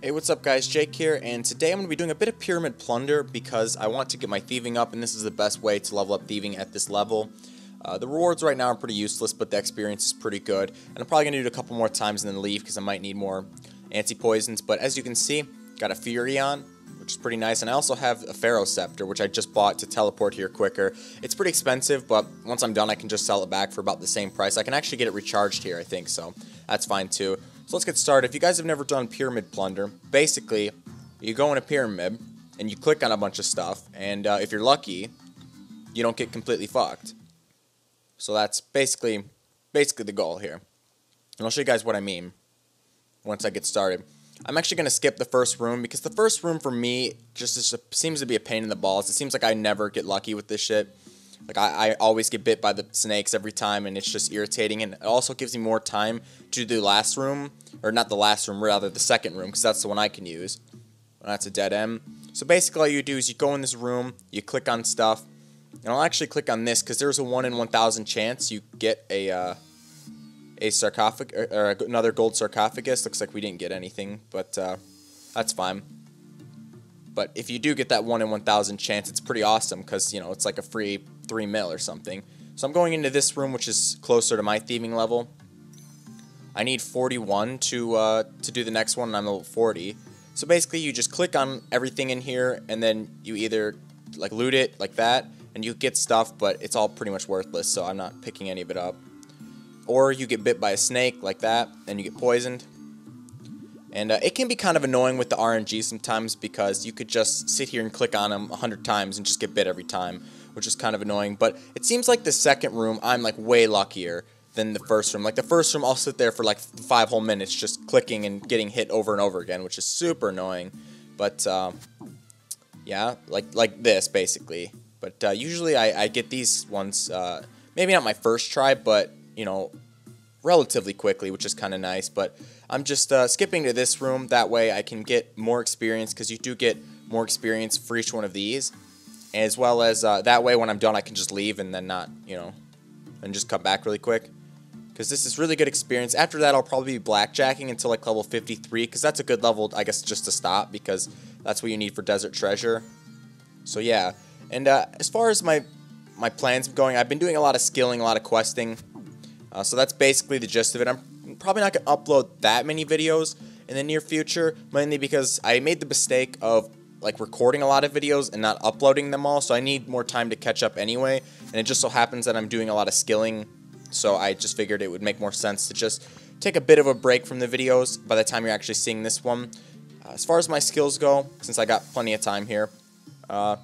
Hey, what's up guys, Jake here, and today I'm going to be doing a bit of Pyramid Plunder because I want to get my thieving up, and this is the best way to level up thieving at this level. Uh, the rewards right now are pretty useless, but the experience is pretty good, and I'm probably going to do it a couple more times and then leave because I might need more anti-poisons, but as you can see, got a Furion, which is pretty nice, and I also have a Pharaoh Scepter, which I just bought to teleport here quicker. It's pretty expensive, but once I'm done, I can just sell it back for about the same price. I can actually get it recharged here, I think, so that's fine too. So let's get started. If you guys have never done Pyramid Plunder, basically, you go in a pyramid, and you click on a bunch of stuff, and uh, if you're lucky, you don't get completely fucked. So that's basically, basically the goal here. And I'll show you guys what I mean once I get started. I'm actually going to skip the first room because the first room for me just is, seems to be a pain in the balls. It seems like I never get lucky with this shit. Like I, I always get bit by the snakes every time, and it's just irritating. And it also gives me more time to do the last room, or not the last room, rather the second room, because that's the one I can use. That's a dead end. So basically, all you do is you go in this room, you click on stuff, and I'll actually click on this because there's a one in 1,000 chance you get a uh, a sarcophagus or, another gold sarcophagus. Looks like we didn't get anything, but uh, that's fine. But if you do get that 1 in 1,000 chance, it's pretty awesome because, you know, it's like a free 3 mil or something. So I'm going into this room, which is closer to my thieving level. I need 41 to, uh, to do the next one, and I'm level 40. So basically, you just click on everything in here, and then you either, like, loot it like that, and you get stuff, but it's all pretty much worthless, so I'm not picking any of it up. Or you get bit by a snake like that, and you get poisoned. And uh, it can be kind of annoying with the RNG sometimes because you could just sit here and click on them a hundred times and just get bit every time, which is kind of annoying. But it seems like the second room, I'm like way luckier than the first room. Like the first room, I'll sit there for like five whole minutes just clicking and getting hit over and over again, which is super annoying. But um, yeah, like like this basically. But uh, usually I, I, get these ones, uh, maybe not my first try, but you know, relatively quickly, which is kind of nice. But I'm just uh, skipping to this room. That way I can get more experience because you do get more experience for each one of these. As well as uh, that way when I'm done I can just leave and then not, you know, and just come back really quick. Because this is really good experience. After that I'll probably be blackjacking until like level 53 because that's a good level I guess just to stop because that's what you need for Desert Treasure. So yeah. And uh, as far as my my plans going, I've been doing a lot of skilling, a lot of questing. Uh, so that's basically the gist of it. I'm probably not going to upload that many videos in the near future, mainly because I made the mistake of like recording a lot of videos and not uploading them all, so I need more time to catch up anyway, and it just so happens that I'm doing a lot of skilling, so I just figured it would make more sense to just take a bit of a break from the videos by the time you're actually seeing this one. Uh, as far as my skills go, since I got plenty of time here, uh,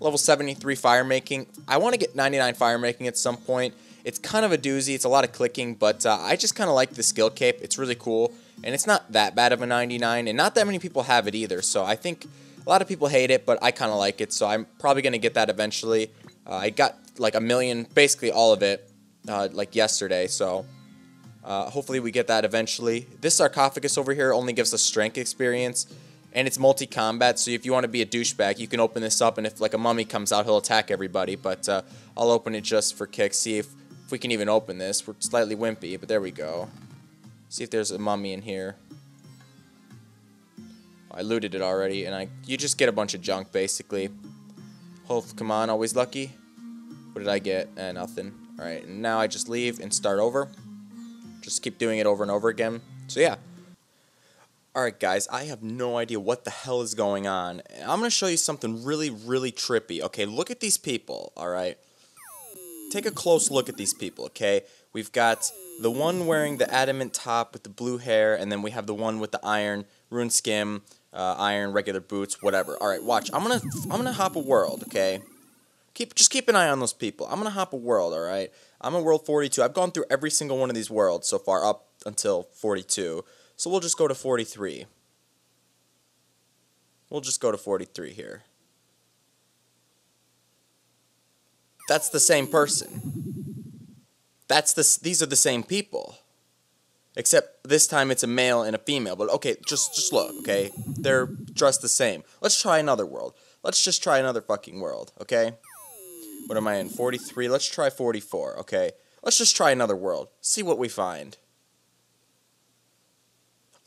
level 73 fire making, I want to get 99 fire making at some point, it's kind of a doozy. It's a lot of clicking, but uh, I just kind of like the skill cape. It's really cool, and it's not that bad of a 99, and not that many people have it either. So I think a lot of people hate it, but I kind of like it. So I'm probably going to get that eventually. Uh, I got like a million, basically all of it, uh, like yesterday. So uh, hopefully we get that eventually. This sarcophagus over here only gives us strength experience and it's multi-combat so if you want to be a douchebag you can open this up and if like a mummy comes out he'll attack everybody but uh, I'll open it just for kicks see if we can even open this. We're slightly wimpy, but there we go. See if there's a mummy in here. I looted it already, and I you just get a bunch of junk, basically. Hope, come on, always lucky. What did I get? Eh, nothing. Alright, and now I just leave and start over. Just keep doing it over and over again. So yeah. Alright guys, I have no idea what the hell is going on. I'm going to show you something really, really trippy. Okay, look at these people, alright? take a close look at these people, okay? We've got the one wearing the adamant top with the blue hair, and then we have the one with the iron, rune scim, uh, iron, regular boots, whatever. All right, watch. I'm gonna I'm gonna hop a world, okay? Keep just keep an eye on those people. I'm gonna hop a world, all right? I'm in world 42. I've gone through every single one of these worlds so far, up until 42. So we'll just go to 43. We'll just go to 43 here. That's the same person. That's the these are the same people. Except this time it's a male and a female. But okay, just just look, okay? They're dressed the same. Let's try another world. Let's just try another fucking world, okay? What am I in? 43. Let's try 44, okay? Let's just try another world. See what we find.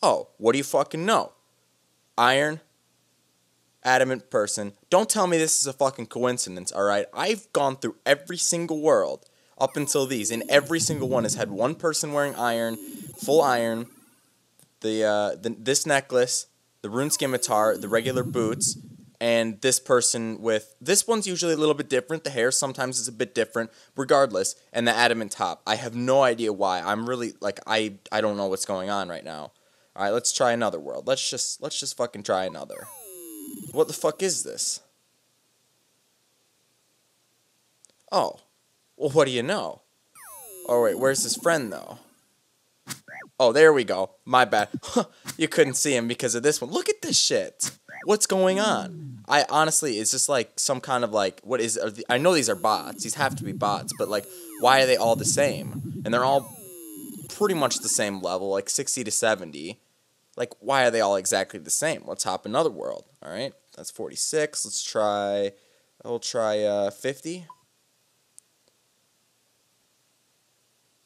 Oh, what do you fucking know? iron, adamant person. Don't tell me this is a fucking coincidence, alright? I've gone through every single world up until these, and every single one has had one person wearing iron, full iron, the, uh, the this necklace, the rune scimitar, the regular boots, and this person with this one's usually a little bit different. The hair sometimes is a bit different, regardless, and the adamant top. I have no idea why. I'm really like I I don't know what's going on right now. All right, let's try another world. Let's just let's just fucking try another. What the fuck is this? Oh. Well, what do you know? Oh wait, where's his friend though? Oh, there we go. My bad. you couldn't see him because of this one. Look at this shit. What's going on? I honestly, it's just like some kind of like, what is? I know these are bots. These have to be bots, but like, why are they all the same? And they're all pretty much the same level, like 60 to 70. Like, why are they all exactly the same? Let's hop another world. All right, that's 46. Let's try. We'll try uh, 50.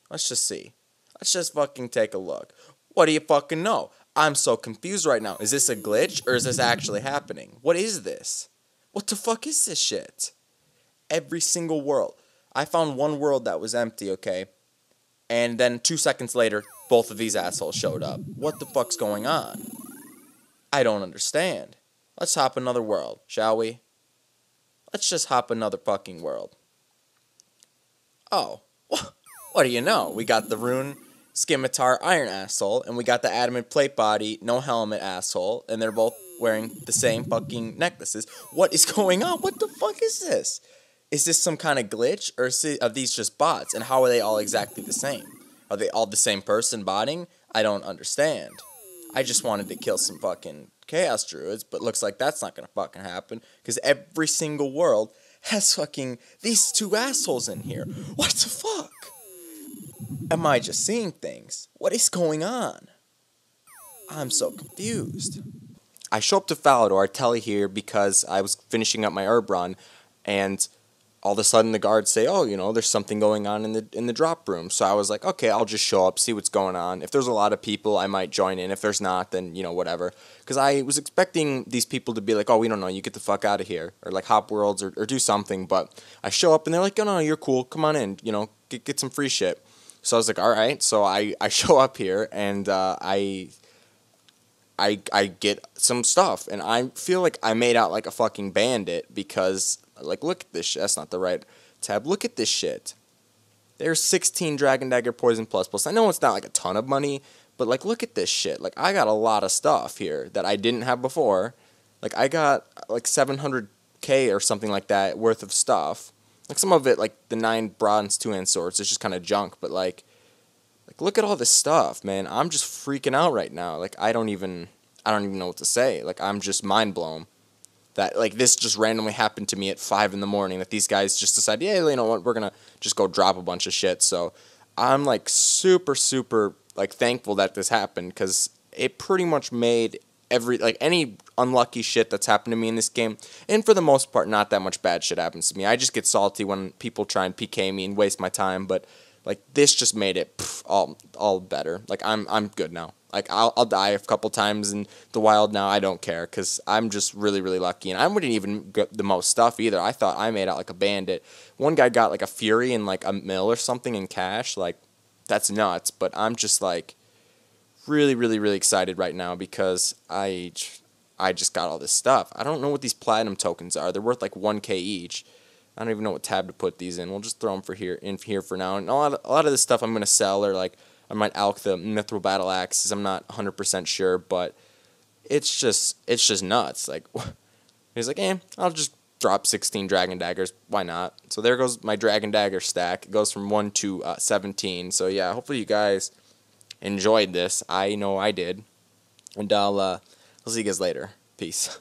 Let's just see. Let's just fucking take a look. What do you fucking know? I'm so confused right now. Is this a glitch or is this actually happening? What is this? What the fuck is this shit? Every single world. I found one world that was empty, okay? And then two seconds later, both of these assholes showed up. What the fuck's going on? I don't understand. Let's hop another world, shall we? Let's just hop another fucking world. Oh, what do you know? We got the rune scimitar iron asshole, and we got the adamant plate body, no helmet asshole, and they're both wearing the same fucking necklaces. What is going on? What the fuck is this? Is this some kind of glitch, or are these just bots? And how are they all exactly the same? Are they all the same person botting? I don't understand. I just wanted to kill some fucking chaos druids, but looks like that's not gonna fucking happen because every single world has fucking these two assholes in here. What the fuck? Am I just seeing things? What is going on? I'm so confused. I show up to Falador, I tell you here because I was finishing up my herb run, and all of a sudden the guards say, "Oh, you know, there's something going on in the in the drop room." So I was like, "Okay, I'll just show up, see what's going on. If there's a lot of people, I might join in. If there's not, then you know, whatever." Because I was expecting these people to be like, "Oh, we don't know, you get the fuck out of here," or like hop worlds or, or do something. But I show up and they're like, "Oh no, you're cool. Come on in. You know, get get some free shit." So I was like, "All right." So I I show up here and uh, I I I get some stuff, and I feel like I made out like a fucking bandit because like look at this. Shit. That's not the right tab. Look at this shit. There's 16 Dragon Dagger Poison Plus Plus. I know it's not like a ton of money, but like look at this shit. Like I got a lot of stuff here that I didn't have before. Like I got like 700k or something like that worth of stuff. Like some of it, like the nine bronze two hand swords, it's just kind of junk. But like like look at all this stuff, man. I'm just freaking out right now. Like I don't even I don't even know what to say. Like I'm just mind blown that like this just randomly happened to me at five in the morning. That these guys just decided, yeah, you know what, we're gonna just go drop a bunch of shit. So I'm like super super like thankful that this happened because it pretty much made every like any unlucky shit that's happened to me in this game and for the most part not that much bad shit happens to me i just get salty when people try and pk me and waste my time but like this just made it pff, all all better. Like I'm I'm good now. Like I'll I'll die a couple times in the wild now. I don't care because I'm just really really lucky, and I wouldn't even get the most stuff either. I thought I made out like a bandit. One guy got like a fury and like a mill or something in cash. Like that's nuts. But I'm just like really really really excited right now because I I just got all this stuff. I don't know what these platinum tokens are. They're worth like 1k each. I don't even know what tab to put these in. We'll just throw them for here in here for now. And a lot of, a lot of this stuff I'm gonna sell or like I might alch the mithril battle axes. I'm not 100% sure, but it's just it's just nuts. Like he's like, eh, I'll just drop 16 dragon daggers. Why not? So there goes my dragon dagger stack. It goes from one to uh, 17. So yeah, hopefully you guys enjoyed this. I know I did, and I'll uh, I'll see you guys later. Peace.